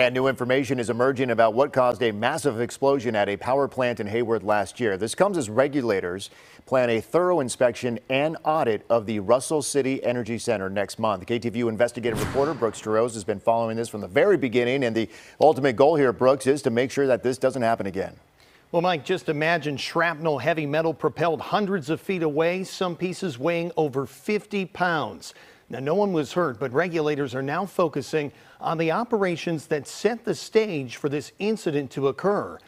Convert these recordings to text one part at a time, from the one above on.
And new information is emerging about what caused a massive explosion at a power plant in Hayward last year. This comes as regulators plan a thorough inspection and audit of the Russell City Energy Center next month. KTVU investigative reporter Brooks Jarosz has been following this from the very beginning, and the ultimate goal here, Brooks, is to make sure that this doesn't happen again. Well, Mike, just imagine shrapnel heavy metal propelled hundreds of feet away, some pieces weighing over 50 pounds. Now, no one was hurt, but regulators are now focusing on the operations that set the stage for this incident to occur.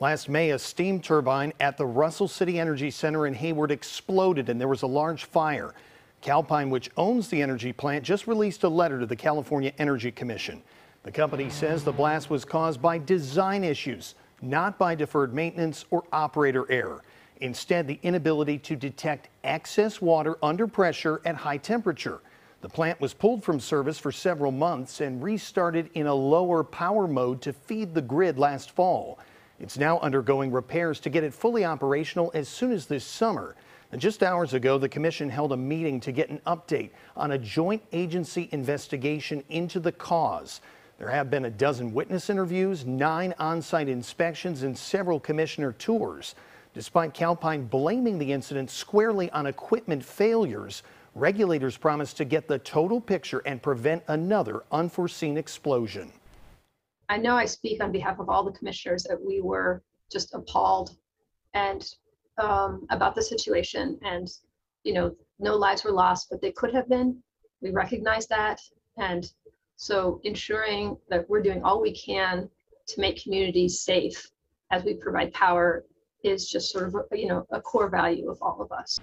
Last May, a steam turbine at the Russell City Energy Center in Hayward exploded and there was a large fire. Calpine, which owns the energy plant, just released a letter to the California Energy Commission. The company says the blast was caused by design issues, not by deferred maintenance or operator error. Instead, the inability to detect excess water under pressure at high temperature. The plant was pulled from service for several months and restarted in a lower power mode to feed the grid last fall. It's now undergoing repairs to get it fully operational as soon as this summer. And just hours ago, the commission held a meeting to get an update on a joint agency investigation into the cause. There have been a dozen witness interviews, nine on-site inspections, and several commissioner tours. Despite Calpine blaming the incident squarely on equipment failures, regulators promised to get the total picture and prevent another unforeseen explosion. I know I speak on behalf of all the commissioners that we were just appalled and um, about the situation and you know no lives were lost but they could have been. We recognize that. And so ensuring that we're doing all we can to make communities safe as we provide power is just sort of you know a core value of all of us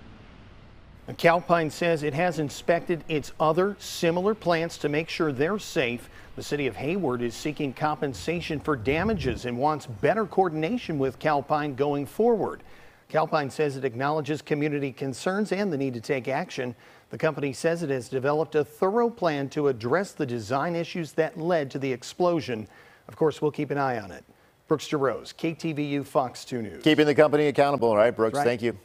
Calpine says it has inspected its other similar plants to make sure they're safe. The city of Hayward is seeking compensation for damages and wants better coordination with Calpine going forward. Calpine says it acknowledges community concerns and the need to take action. The company says it has developed a thorough plan to address the design issues that led to the explosion. Of course, we'll keep an eye on it. Brooks Jarosz, KTVU Fox 2 News. Keeping the company accountable, all right, Brooks? Right. Thank you.